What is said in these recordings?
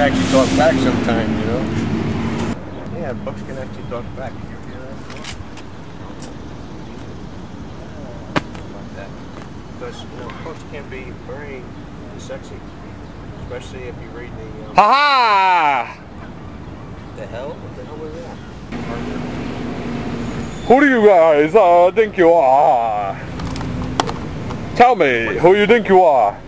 actually talk back sometime, you know? Yeah, books can actually talk back. You hear that? About that. Because, you know, books can be very sexy. Especially if you read the... Um, Ha ha! the hell? What the hell was that? Who do you guys uh, think you are? Tell me who you think you are.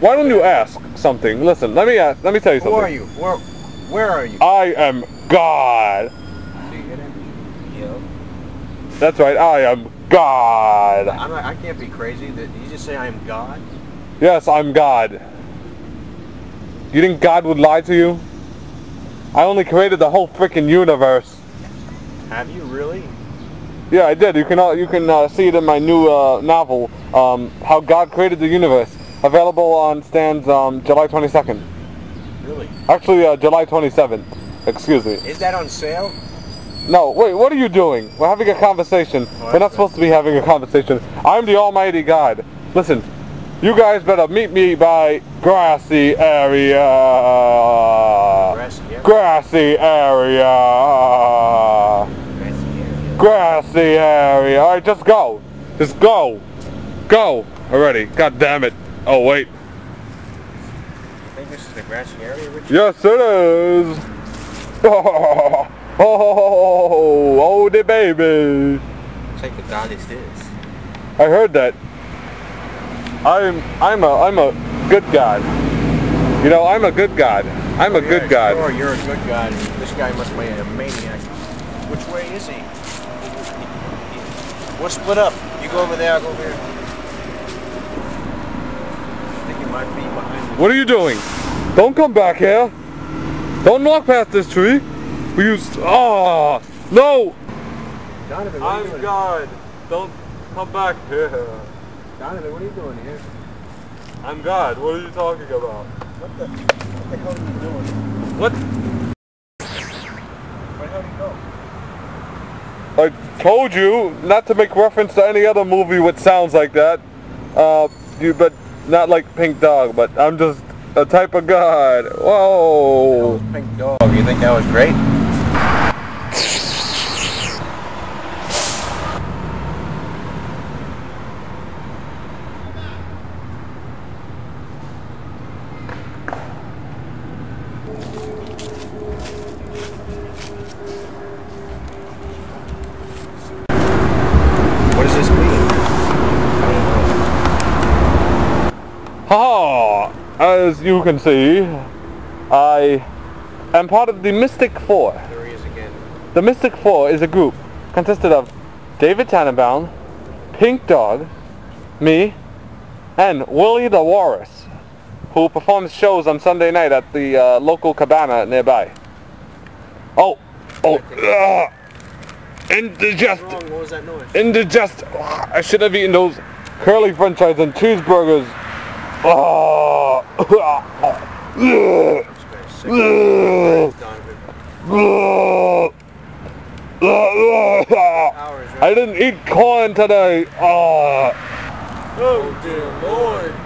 Why don't you ask something? Listen, let me ask, let me tell you something. Who are you? Where, where are you? I am God. Do you hear that? Yo. That's right, I am God. I'm not, I can't be crazy. Did you just say I am God? Yes, I'm God. You think God would lie to you? I only created the whole freaking universe. Have you really? Yeah, I did. You can uh, you can uh, see it in my new uh, novel, um, How God Created the Universe, available on stands um, July 22nd. Really? Actually, uh, July 27th. Excuse me. Is that on sale? No, wait. What are you doing? We're having a conversation. Oh, We're not supposed to be having a conversation. I'm the Almighty God. Listen, you guys better meet me by grassy area. Grassy area? Grassy area. Grassy area. Alright, just go. Just go. Go. Already. God damn it. Oh, wait. I think this is the grassy area, Richard. Yes, it is. Oh, oh, oh, oh the baby. Take the God is this. I heard that. I'm, I'm a, I'm a good God. You know, I'm a good God. I'm a oh, good Yeah, God. Sure, you're a good God. This guy must be a maniac. Which way is he? We'll split up. You go over there, I'll go over here. I think he might be behind me. What are you doing? Don't come back here. Don't walk past this tree. We used. Oh no! Donovan, what are I'm doing? God. Don't come back here. Donovan, what are you doing here? I'm God. What are you talking about? What the, what the hell are you doing? What? Where the hell did you go? I told you not to make reference to any other movie which sounds like that. Uh, you, but not like Pink Dog. But I'm just a type of God. Whoa. Pink dog. You think that was great? What does this mean? I Ha! As you can see, I am part of the Mystic Four. There he is again. The Mystic Four is a group consisted of David Tannenbaum, Pink Dog, me, and Willie the Walrus, who performs shows on Sunday night at the uh, local cabana nearby. Oh, oh, indigest, was that noise? indigest. I should have eaten those curly french fries and cheeseburgers. Oh, I didn't eat corn today. Oh. Oh dear Lord.